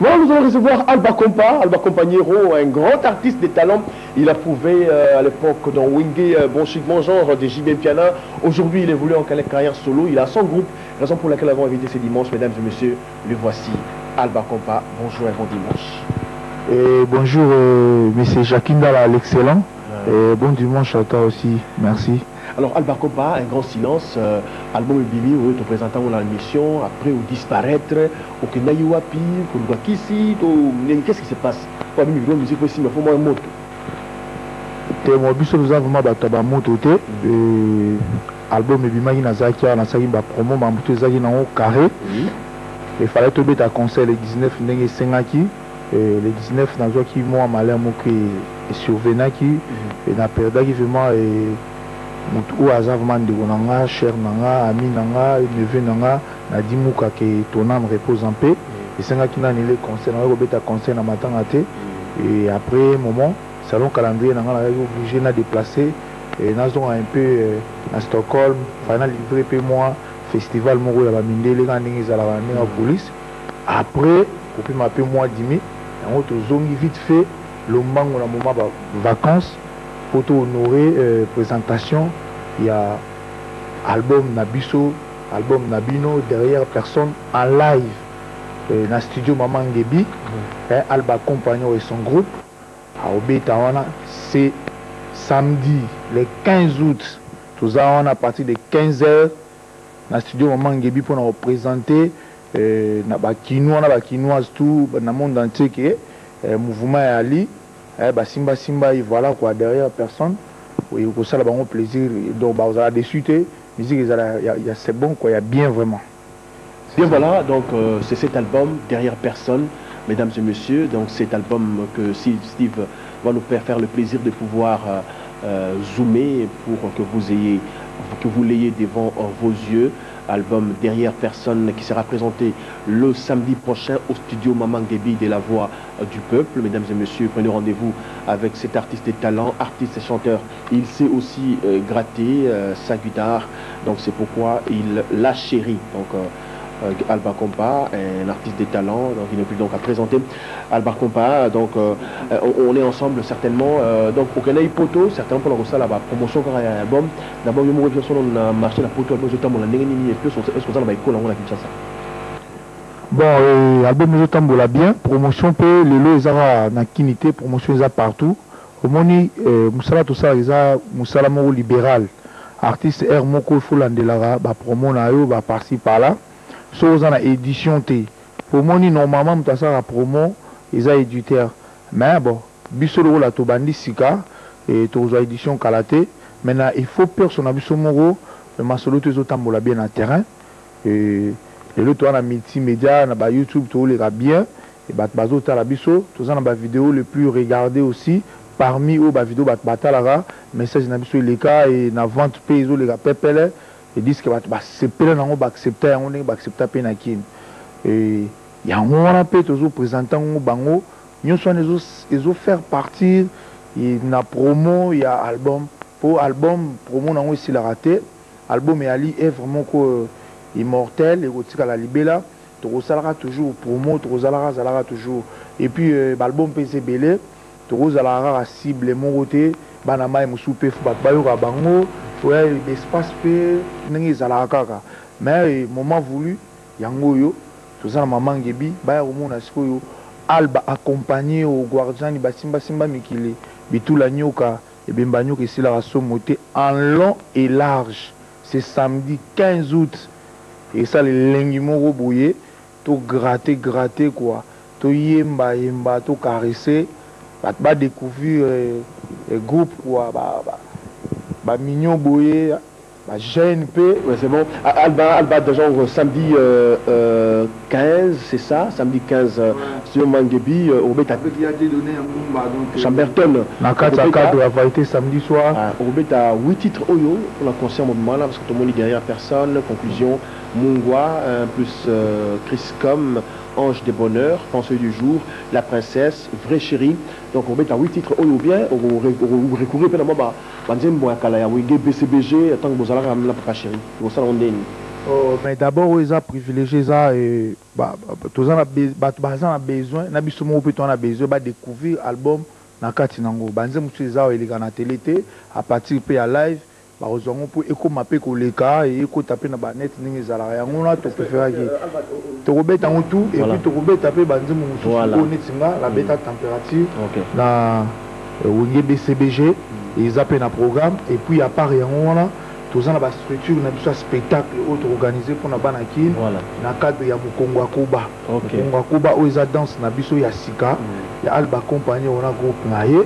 Voilà, nous allons recevoir Alba Compa, Alba Compagnero, un grand artiste des talents. Il a prouvé euh, à l'époque dans Wingé, euh, bon chic, bon genre, des JB Piana. Aujourd'hui, il évolue en carrière solo. Il a son groupe, raison pour laquelle nous avons invité ce dimanche. Mesdames et messieurs, le voici, Alba Compa. Bonjour et bon dimanche. Et bonjour, euh, monsieur Jacquin Dalla, l'excellent. Et bon dimanche à toi aussi, merci. Alors, Alba Compa, un grand silence, euh, album Bibi, oui, te présentant dans l'émission, après, ou disparaître, au Kenayi Wapi, au Kisi, qu'est-ce qui se passe? Pour la musique aussi, mais il faut moi un mot. te mo biso toza vraimen bato ya bamoto te. E, album ebimaki nazalaki awa nasalaki bapromo mamutu ezalaki nango carré. Efalai tobeta concert le 19 ndenge esengaki le 19 nazwaki mwa malamu moko esurvenaki naperdaki vraiment motu oyo aza vraiment ndeko na nga cher na nga ami na nga neve na nga nadimuka ke toname repose en paix esengaki nanele concert nayoki kobeta concert na matanga te. Et après moment salon calendrier nanga nazalaki obligé na déplacer. Et nazonga un peu euh, na stockholm fai na livre mpe mwa festival moko ya bamindele kaka ndenge ezalaka ndenge ya police. Après kopema mpe mwa dimi yango tozongi vite fait lombango na moment ba pour tout honorer euh, présentation il y a album Nabiso album Nabino derrière personne en live euh, dans le studio Maman Ngebi mm. hein, Alba Compagnon et son groupe à Obetawana c'est samedi le 15 août tous on à partir de 15h dans le studio Maman Ngebi pour nous représenter euh, na bakinois na bakinoise tout dans le monde entier que euh, mouvement Ali eh, basimbasimba ye voilà quoi derrière personne oyo kosala bango plaisir donc bazala dessus te musique ezala ya, ya c'est bon quoi ya bien vraiment Bien voilà, donc euh, c'est cet album, Derrière Personne, mesdames et messieurs. Donc cet album que Steve, va nous faire le plaisir de pouvoir euh, euh, zoomer pour que vous ayez, que vous l'ayez devant vos yeux. Album Derrière Personne qui sera présenté le samedi prochain au studio Maman de la Voix du Peuple. Mesdames et messieurs, prenez rendez-vous avec cet artiste de talent, artiste et chanteur. Il sait aussi euh, gratter euh, sa guitare, donc c'est pourquoi il la chérit. Euh, Alba Compa, un artiste de talent, donc il n'est plus donc à présenter. Alba Compa, donc euh, euh, on, est ensemble certainement. euh, donc au Canada Poto, certainement pour la la promotion quand il y a un album. D'abord, il y a le marché la la négé ni plus, est-ce Kinshasa bon euh, ezotambola bien promotion mpe lelo ezaka na promotion partout omoni euh, mosala tosala eza mosala libéral artiste yo baparci parla soki oza na édition te. Omoni normalement moto asalaka promo eza éditeur. Mais bon biso lokola tobandi sika e tokozwa édition kala te. Maintenant il faut perso na biso moko eh, masolo to ezotambola bien na terrain. E, lelo toza na multimédia na bayoutube tooleka bien. E bato bazotala biso. Toza na bavideo le plus regardé aussi. Parmi oyo bavideo bato batalaka. Message na biso eleka e na vente mpe ezoleka pepele ediske bato basepele nango baaccepta yango ndenge baaccepta mpe na kini. Yango wana mpe tozopresente yango bango nyonso wana ezo- ezofaire partir na promo ya album. Mpo album promo nango esilaka te. Album eyali œuvre moko immortel ekotikala libela. Tokosalaka toujours promo tokozalaka azalaka toujours. Et puis euh, baalbum mpe eza ebele tokozalaka kaka cible moko te. Bana mai mosusu mpe bato bayoka bango oya espace mpe ndenge ezalaka kaka. Mais eh, moment voulu yango oyo toza na mama ngebi baya komona sikoyo alba accompagné o guardiani basimbasimba mikili. Bitula nyoka ebemba nyoka esilaka somo te en long et large. C'est samedi 15 août. Esala elengi moko boye togratte gratte kua toyemba yemba tokarese bato badécouvrir eh, eh, groupe kua bamignon boye bajeune mpe Ouais, c'est bon. Ah, Alba, Alba de genre samedi euh, euh, 15, c'est ça? Samedi 15 euh, sur Mangebi, euh, au Beta Chamberton. na kati ya cadre ya varité samedi soir Ah, au Beta 8 titres Oyo la concert moment là, parce que tout le monde est derrière personne. Conclusion Mungwa, euh, plus euh, Chris Com, Ange des bonheurs, Pensée du jour, La princesse, Vraie chérie. Donc on met à huit titres au bien, on recouvre pas la ba nzembo ya kala ya wenge BCBG ntango bozalaka ya mla papa chéri kosala ngo oh, ndeni mais d'abord oyo eza privilégie eza euh, toza bato baza na besoin. Na biso moko mpe toza na besoin badécouvrir album na kati nango. Banzembo mosusu eza oyo eleka na tele te apartir mpe ya live. Bakozwa yango mpo ekóma mpe koleka e ekota mpe na banet ndenge ezalaka yango wana topréféraki tokobeta yango tu epuis tokobeta mpe banzembo mosusu Voilà. oyo neti nga nabeta température na wenge bcbg eza mpe na programme et puis à part yango wana toza na bastructure na biso ya spectacle oyo toorganize mpona bana kine na cadre ya mokongo ya koba. Ok. mokongo ya koba oyo eza danse na biso ya sika ya alba compagnie wana groupe na ye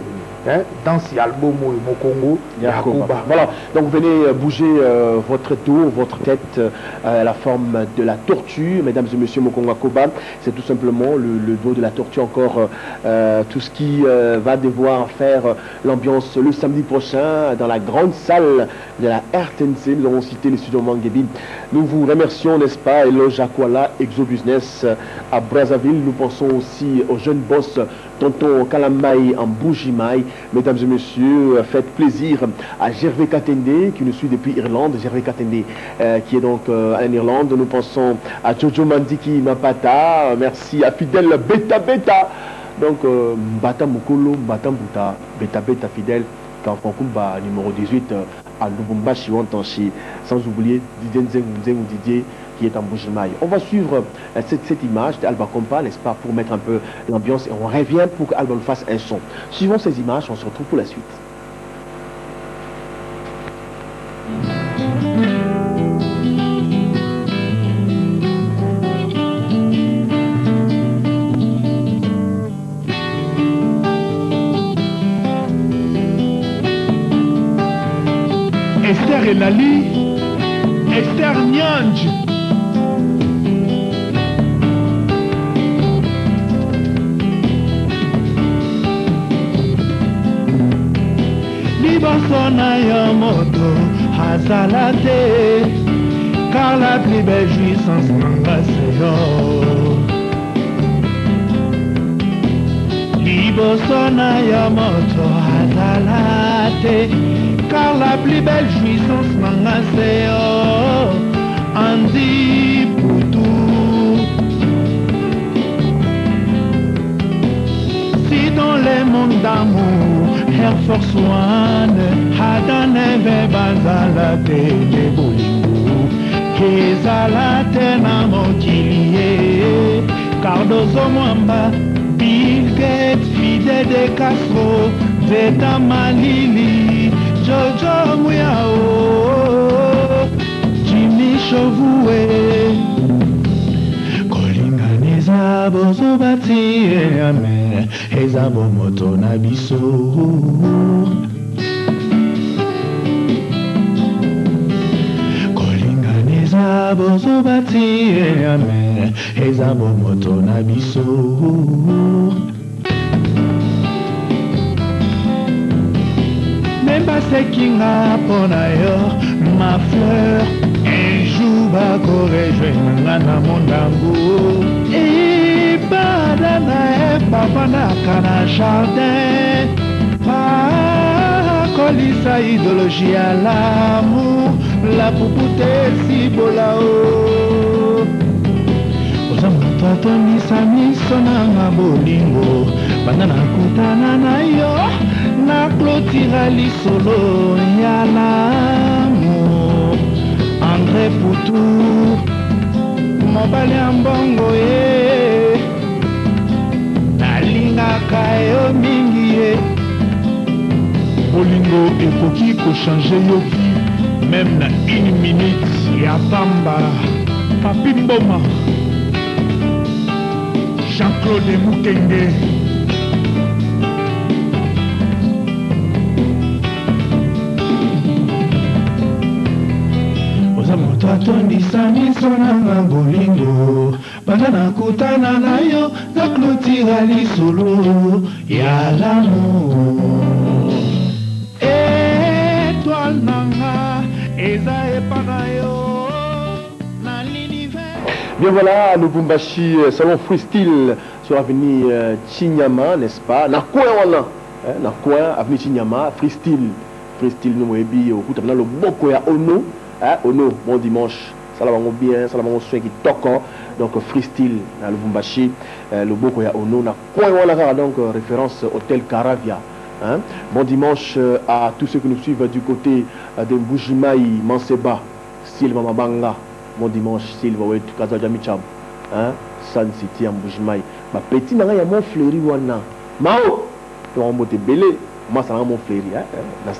danse ya album oyo mokongo ya Yacoba. koba Voilà, donc vous venez euh, bouger euh, votre tour, votre tête euh, la forme de la tortue, mesdames et messieurs Mokonga Koba. C'est tout simplement le, le dos de la tortue, encore euh, tout ce qui va devoir faire l'ambiance le samedi prochain dans la grande salle de la RTNC. Nous avons cité les studios Manguebi. Nous vous remercions, n'est-ce pas, Eloge Aquala, Exo Business à Brazzaville. Nous pensons aussi au jeune boss Tonton Kalamai en Bougimaï. Mesdames et messieurs, faites plaisir à Gervais Katende qui nous suit depuis Irlande. Gervais Katende euh, qui est donc euh, en Irlande. Nous pensons à Jojo Mandiki Mapata. Merci à Fidèle Beta Beta. Donc, euh, Mbata Mukolo, Mbata Mbuta, Beta Beta Fidèle, Kanfankumba numéro 18 euh, à Lubumbashi Wantanchi. Sans oublier Didier Nzeng Nzeng Didier qui est en Bougimaï. On va suivre euh, cette, image d'Alba Compa, n'est-ce pas, pour mettre un peu l'ambiance et on revient pour qu'Alba fasse un son. Suivons ces images, on se retrouve pour la suite. Esther Elali, Esther Nyanj. Liboso na yo moto azala te car la plus belle jouissance nanga se yo liboso na yo moto azala te car la plus belle jouissance nanga se yo andi putu si dans les mondes d'amour Air Force One adaneve bazala te de bolingo. Ezala te na mokili ye. Cardozo mwamba bill gates fide de castro zeta malili jojo muyao. Jimi chovue kolinganiza bozoba ti ame eza bomoto na biso. Kolinganiza bozoba ti ame eza bomoto na biso. Membasekinga mpo na yo ma fleur un jour bakorejoinanga na mondangu ibada na ye bavandaka na jardin. Bakolisa idéologie ya lamour la pupute esibola o oza moto atondisa miso nanga bolingo banda nakutana na yo naklotira lisolo ya lamour. André putu mobali ya mbongo ye nalingaka yo mingi ye. Bolingo ekoki kochange yo vi meme na une minute ya pamba. Papi mboma. Jean-claude mukenge atondisa miso nanga bolingo banda nakutana na yo naklotira lisolo ya lamo etoile nanga eza epa na yo na Bien voilà, à Lubumbashi, euh, salon freestyle sur l'avenue euh, Chinyama, n'est-ce pas? Na coin wana, na coin avenue Chinyama, freestyle, freestyle nous moyebi au coup le boko ya Ono, hein, Ono, bon dimanche sala bien sala bango soin kitoko donc freestyle na lubumbashi euh, loboko ya ono na coin wana kaka donc euh, référence hôtel caravia Hein? Bon dimanche euh, à tous ceux qui nous suivent du côté euh, de Mbujimai, Manseba, Silva Mabanga. Bon dimanche, Silva Wet, Kazajami Cham. Hein? Sun City, Mbujimai. Ma petit nanga ya mon fleuri wana. Mao, tu vas Moi, ça mon. Hein?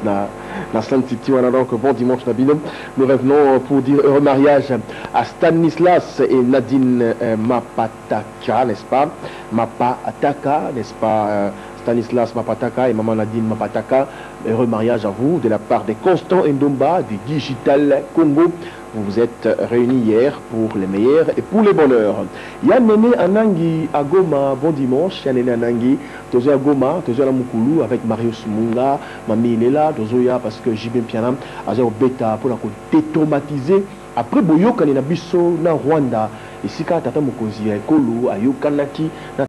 Na, na Sun City wana donc bon dimanche Nabino. Nous revenons pour dire heureux mariage à Stanislas et Nadine euh, Mapataka, n'est-ce pas? Mapataka, n'est-ce pas? Euh, Stanislas Mapataka et Maman Nadine Mapataka. Heureux mariage à vous de la part de Constant Ndomba du Digital Congo. Vous vous êtes réunis hier pour les meilleurs et pour les bonheurs. Yann Nene Anangi à Goma, bon dimanche. Yann Nene Anangi, Tozo à Goma, Tozo à Mukulu avec Marius Munga, Mami Nela, Tozoya parce que Jibin Pianam, Azo Beta pour la détraumatiser. Après Boyoka na biso na Rwanda, ici tata mokonzi ya ekolo ayokanaki na